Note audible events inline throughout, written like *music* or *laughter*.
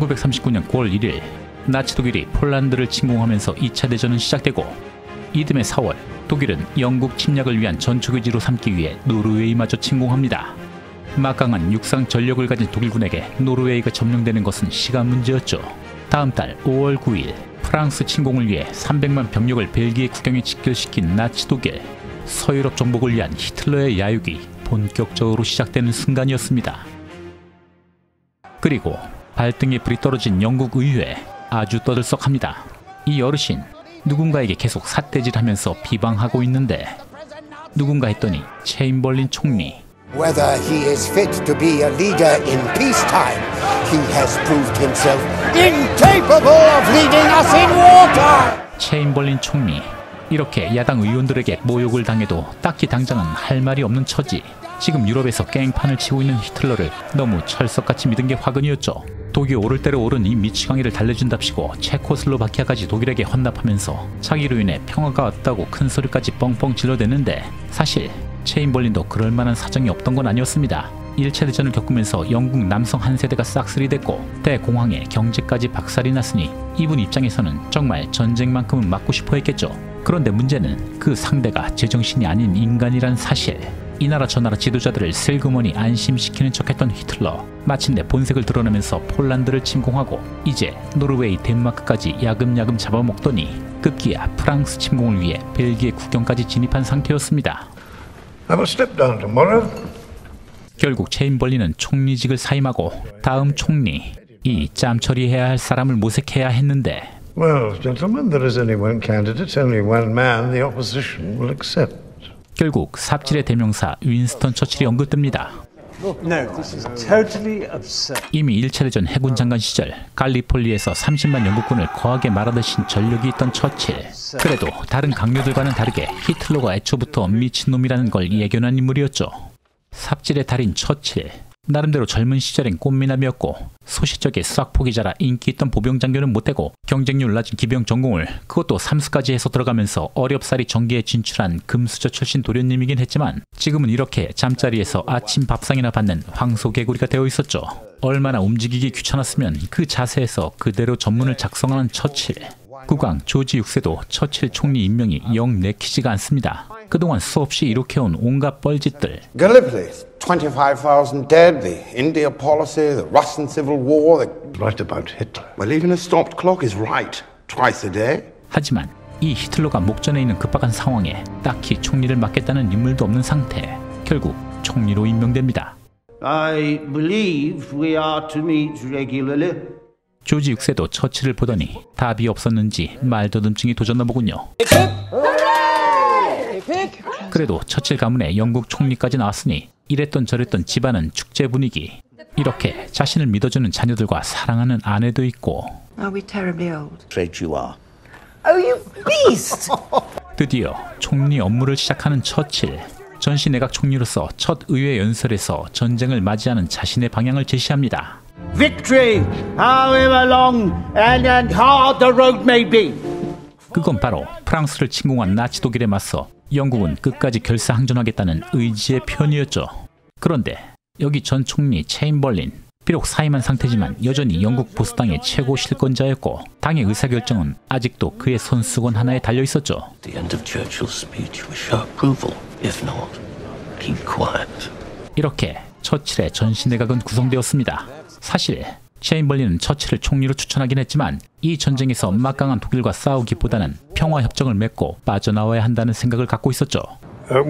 1939년 9월 1일 나치 독일이 폴란드를 침공하면서 2차 대전은 시작되고 이듬해 4월 독일은 영국 침략을 위한 전초기지로 삼기 위해 노르웨이마저 침공합니다. 막강한 육상 전력을 가진 독일군에게 노르웨이가 점령되는 것은 시간 문제였죠. 다음 달 5월 9일 프랑스 침공을 위해 300만 병력을 벨기에 국경에 직결시킨 나치 독일 서유럽 정복을 위한 히틀러의 야육이 본격적으로 시작되는 순간이었습니다. 그리고 발등에 불이 떨어진 영국 의회 아주 떠들썩합니다. 이 어르신 누군가에게 계속 삿대질하면서 비방하고 있는데 누군가 했더니 체인벌린 총리 Whether he is fit to be a leader in peacetime, he has proved himself incapable of leading us in wartime. 체인벌린 총리 이렇게 야당 의원들에게 모욕을 당해도 딱히 당장은 할 말이 없는 처지 지금 유럽에서 깽판을 치고 있는 히틀러를 너무 철석같이 믿은 게 화근이었죠 독이 오를 대로 오른 이 미치광이를 달래준답시고 체코슬로바키아까지 독일에게 헌납하면서 자기로 인해 평화가 왔다고 큰 소리까지 뻥뻥 질러댔는데 사실 체인벌린도 그럴 만한 사정이 없던 건 아니었습니다. 1차 대전을 겪으면서 영국 남성 한 세대가 싹쓸이 됐고 대공황에 경제까지 박살이 났으니 이분 입장에서는 정말 전쟁만큼은 막고 싶어 했겠죠. 그런데 문제는 그 상대가 제정신이 아닌 인간이란 사실. 이 나라 저 나라 지도자들을 슬그머니 안심시키는 척했던 히틀러 마침내 본색을 드러내면서 폴란드를 침공하고 이제 노르웨이 덴마크까지 야금야금 잡아먹더니 급기야 프랑스 침공을 위해 벨기에 국경까지 진입한 상태였습니다. I will step down tomorrow. 결국 체인벌리는 총리직을 사임하고 다음 총리 이 짬 처리해야 할 사람을 모색해야 했는데 Well, gentlemen, there is only one candidate, only one man the opposition will accept. 결국 삽질의 대명사 윈스턴 처칠이 언급됩니다. 이미 1차 대전 해군 장관 시절 갈리폴리에서 30만 영국군을 거하게 말아드신 전력이 있던 처칠. 그래도 다른 강요들과는 다르게 히틀러가 애초부터 미친놈이라는 걸 예견한 인물이었죠. 삽질의 달인 처칠. 나름대로 젊은 시절엔 꽃미남이었고 소시적에 수학폭이 자라 인기 있던 보병 장교는 못되고 경쟁률 낮은 기병 전공을 그것도 삼수까지 해서 들어가면서 어렵사리 전기에 진출한 금수저 출신 도련님이긴 했지만 지금은 이렇게 잠자리에서 아침 밥상이나 받는 황소개구리가 되어 있었죠. 얼마나 움직이기 귀찮았으면 그 자세에서 그대로 전문을 작성하는 처칠. 국왕 조지 6세도 처칠 총리 임명이 영 내키지가 않습니다. 그동안 수없이 이룩해온 온갖 뻘짓들 Gallipoli, 25,000 dead, the India policy, the Russian Civil War, the... Right about Hitler. Well, even a stopped clock is right. Twice a day. 하지만 이 히틀러가 목전에 있는 급박한 상황에 딱히 총리를 맡겠다는 인물도 없는 상태 결국 총리로 임명됩니다. I believe we are to meet regularly. 조지 6세도 처치를 보더니 답이 없었는지 말더듬증이 도졌나 보군요. 그래도 처칠 가문에 영국 총리까지 나왔으니 이랬던 저랬던 집안은 축제 분위기. 이렇게 자신을 믿어주는 자녀들과 사랑하는 아내도 있고. Oh! *laughs* 드디어 총리 업무를 시작하는 처칠. 전시 내각 총리로서 첫 의회 연설에서 전쟁을 맞이하는 자신의 방향을 제시합니다. Victory, however long and, and hard the road may be. 그건 바로 프랑스를 침공한 나치 독일에 맞서 영국은 끝까지 결사항전하겠다는 의지의 표현이었죠. 그런데 여기 전 총리 체인벌린 비록 사임한 상태지만 여전히 영국 보수당의 최고 실권자였고 당의 의사결정은 아직도 그의 손수건 하나에 달려 있었죠. The end of Churchill's speech will show approval. If not, keep quiet. 이렇게 처칠의 전시 내각은 구성되었습니다. 사실 체인벌린은 처칠을 총리로 추천하긴 했지만 이 전쟁에서 막강한 독일과 싸우기보다는 평화 협정을 맺고 빠져나와야 한다는 생각을 갖고 있었죠. Uh.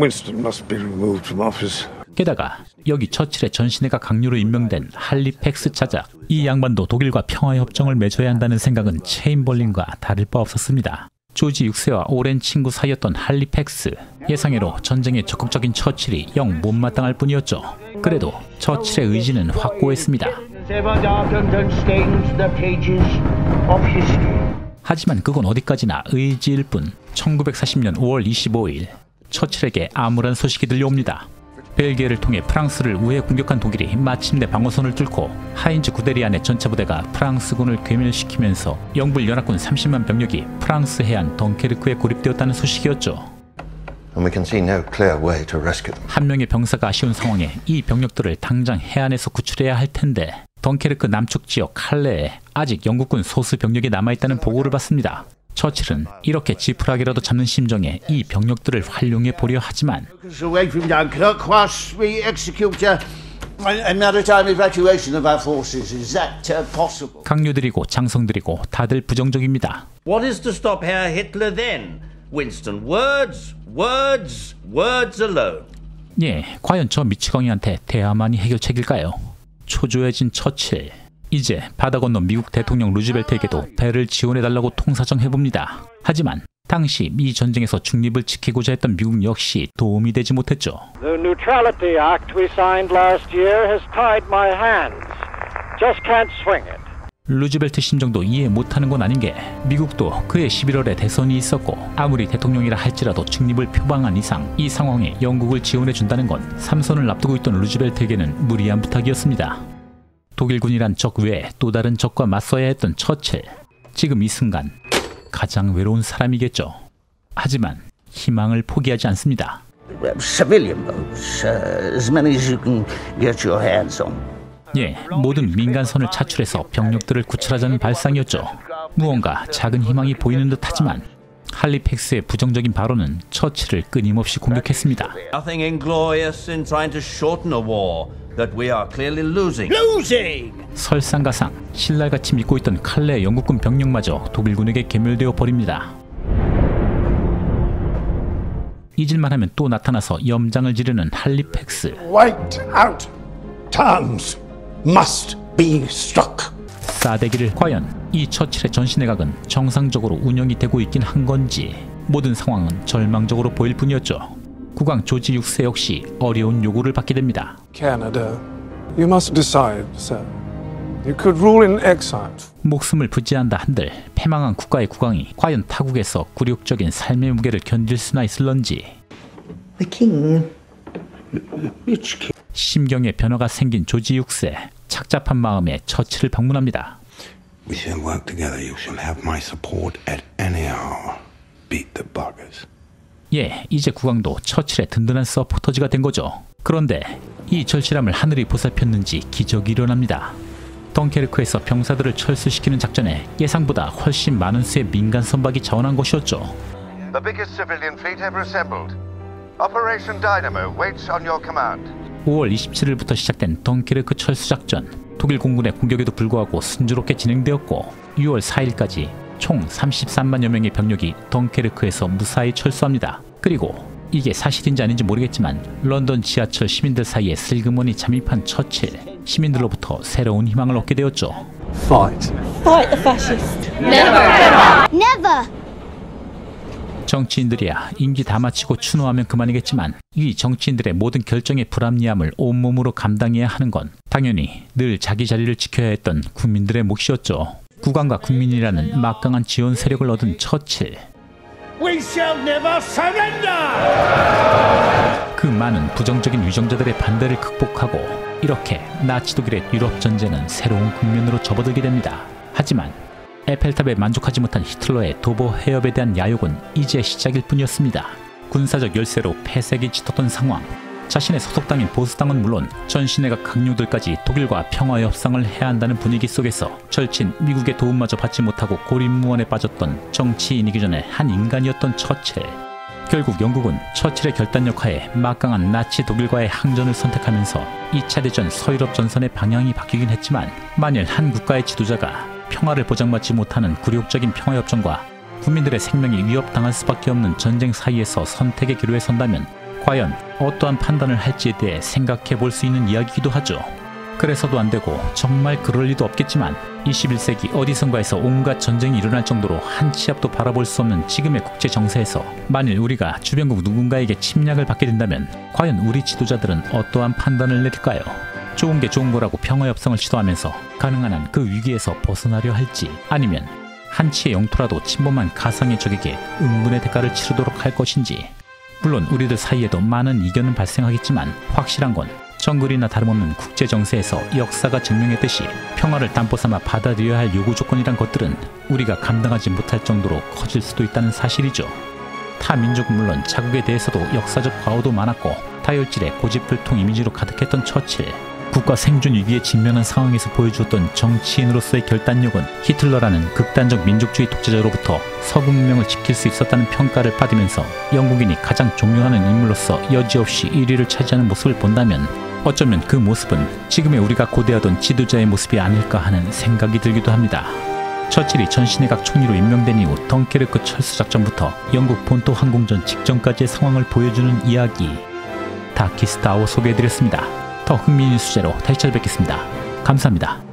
게다가 여기 처칠의 전신회가 강요로 임명된 할리팩스 차작 이 양반도 독일과 평화 협정을 맺어야 한다는 생각은 체인벌린과 다를 바 없었습니다. 조지 6세와 오랜 친구 사이였던 할리팩스 예상외로 전쟁에 적극적인 처칠이 영 못마땅할 뿐이었죠. 그래도 처칠의 의지는 확고했습니다. Ever darkened and stained the pages of history. 하지만 그건 어디까지나 의지일 뿐 1940년 5월 25일 처칠에게 암울한 소식이 들려옵니다. 벨기에를 통해 프랑스를 우회 공격한 독일이 마침내 방어선을 뚫고 하인즈 구데리안의 전차부대가 프랑스군을 괴멸시키면서 영불 연합군 30만 병력이 프랑스 해안 덩케르크에 고립되었다는 소식이었죠. and we can see no clear way to rescue them. 한 명의 병사가 아쉬운 상황에 이 병력들을 당장 해안에서 구출해야 할 텐데 덩케르크 남쪽 지역 칼레에 아직 영국군 소수 병력이 남아있다는 보고를 받습니다. 처칠은 이렇게 지푸라기라도 잡는 심정에 이 병력들을 활용해 보려 하지만 uh, uh? 강요들이고 장성들이고 다들 부정적입니다. What is to stop Herr Hitler then? Winston, words, words, words alone. 예, 과연 저 미치광이한테 대화만이 해결책일까요? 초조해진 처칠. 이제 바다 건너 미국 대통령 루즈벨트에게도 배를 지원해달라고 통사정해봅니다. 하지만 당시 미 전쟁에서 중립을 지키고자 했던 미국 역시 도움이 되지 못했죠. The Neutrality Act we signed last year has tied my hands. Just can't swing it. 루즈벨트 심정도 이해 못하는 건 아닌 게 미국도 그해 11월에 대선이 있었고 아무리 대통령이라 할지라도 중립을 표방한 이상 이 상황에 영국을 지원해 준다는 건 삼선을 앞두고 있던 루즈벨트에게는 무리한 부탁이었습니다. 독일군이란 적 외에 또 다른 적과 맞서야 했던 처칠. 지금 이 순간 가장 외로운 사람이겠죠. 하지만 희망을 포기하지 않습니다. Civilian boats, uh, as many as you can get your hands on. 예, 모든 민간선을 차출해서 병력들을 구출하자는 발상이었죠. 무언가 작은 희망이 보이는 듯하지만 할리팩스의 부정적인 발언은 처치를 끊임없이 공격했습니다. Nothing inglorious in trying to shorten a war that we are clearly losing. Losing! 설상가상 신랄같이 믿고 있던 칼레 영국군 병력마저 독일군에게 개멸되어 버립니다. 잊을만 하면 또 나타나서 염장을 지르는 할리팩스. Out. Must be struck. 싸대기를 과연 이 처칠의 전시내각은 정상적으로 운영이 되고 있긴 한 건지 모든 상황은 절망적으로 보일 뿐이었죠. 국왕 조지 6세 역시 어려운 요구를 받게 됩니다. Canada, you must decide, sir. You could rule in exile. 목숨을 부지한다 한들 패망한 국가의 국왕이 과연 타국에서 굴욕적인 삶의 무게를 견딜 수나 있을런지 The king. 심경의 변화가 생긴 조지 6세 착잡한 마음에 처치를 방문합니다. We shall work together. You shall have my support at any hour. Beat the buggers. 예, 이제 국왕도 처칠의 든든한 서포터즈가 된 거죠. 그런데 이 절실함을 하늘이 보살폈는지 기적이 일어납니다. 덩케르크에서 병사들을 철수시키는 작전에 예상보다 훨씬 많은 수의 민간 선박이 자원한 것이었죠. The biggest civilian fleet ever assembled. Operation Dynamo waits on your command. 5월 27일부터 시작된 덩케르크 철수 작전. 독일 공군의 공격에도 불구하고 순조롭게 진행되었고 6월 4일까지 총 33만여 명의 병력이 덩케르크에서 무사히 철수합니다. 그리고 이게 사실인지 아닌지 모르겠지만 런던 지하철 시민들 사이에 슬그머니 잠입한 처칠 시민들로부터 새로운 희망을 얻게 되었죠. Fight. Fight the fascists. Never! 정치인들이야 임기 다 마치고 추노하면 그만이겠지만 이 정치인들의 모든 결정의 불합리함을 온몸으로 감당해야 하는 건 당연히 늘 자기 자리를 지켜야 했던 국민들의 몫이었죠. 국왕과 국민이라는 막강한 지원 세력을 얻은 처칠. We shall never surrender! 그 많은 부정적인 위정자들의 반대를 극복하고 이렇게 나치 독일의 유럽 전쟁은 새로운 국면으로 접어들게 됩니다. 하지만 에펠탑에 만족하지 못한 히틀러의 도보 해협에 대한 야욕은 이제 시작일 뿐이었습니다. 군사적 열세로 폐색이 짙었던 상황. 자신의 소속당인 보수당은 물론 전신회가 강요들까지 독일과 평화 협상을 해야 한다는 분위기 속에서 절친 미국의 도움마저 받지 못하고 고립무원에 빠졌던 정치인이기 전에 한 인간이었던 처칠. 결국 영국은 처칠의 결단력 하에 막강한 나치 독일과의 항전을 선택하면서 2차 대전 서유럽 전선의 방향이 바뀌긴 했지만 만일 한 국가의 지도자가 평화를 보장받지 못하는 굴욕적인 평화협정과 국민들의 생명이 위협당할 수밖에 없는 전쟁 사이에서 선택의 기로에 선다면 과연 어떠한 판단을 할지에 대해 생각해 볼 수 있는 이야기이기도 하죠. 그래서도 안 되고 정말 그럴 리도 없겠지만 21세기 어디선가에서 온갖 전쟁이 일어날 정도로 한 치 앞도 바라볼 수 없는 지금의 국제 정세에서 만일 우리가 주변국 누군가에게 침략을 받게 된다면 과연 우리 지도자들은 어떠한 판단을 내릴까요? 좋은 게 좋은 거라고 평화 협상을 시도하면서 가능한 한 그 위기에서 벗어나려 할지 아니면 한치의 영토라도 침범한 가상의 적에게 응분의 대가를 치르도록 할 것인지 물론 우리들 사이에도 많은 이견은 발생하겠지만 확실한 건 정글이나 다름없는 국제 정세에서 역사가 증명했듯이 평화를 담보 삼아 받아들여야 할 요구 조건이란 것들은 우리가 감당하지 못할 정도로 커질 수도 있다는 사실이죠. 타 민족은 물론 자국에 대해서도 역사적 과오도 많았고 다혈질의 고집불통 이미지로 가득했던 처칠. 국가 생존 위기에 직면한 상황에서 보여주었던 정치인으로서의 결단력은 히틀러라는 극단적 민족주의 독재자로부터 서구 문명을 지킬 수 있었다는 평가를 받으면서 영국인이 가장 존경하는 인물로서 여지없이 1위를 차지하는 모습을 본다면 어쩌면 그 모습은 지금의 우리가 고대하던 지도자의 모습이 아닐까 하는 생각이 들기도 합니다. 처칠이 전신의각 총리로 임명된 이후 덩케르크 철수 작전부터 영국 본토 항공전 직전까지의 상황을 보여주는 이야기 다키스타워 소개해드렸습니다. 더 흥미있는 수제로 다시 찾아뵙겠습니다. 감사합니다.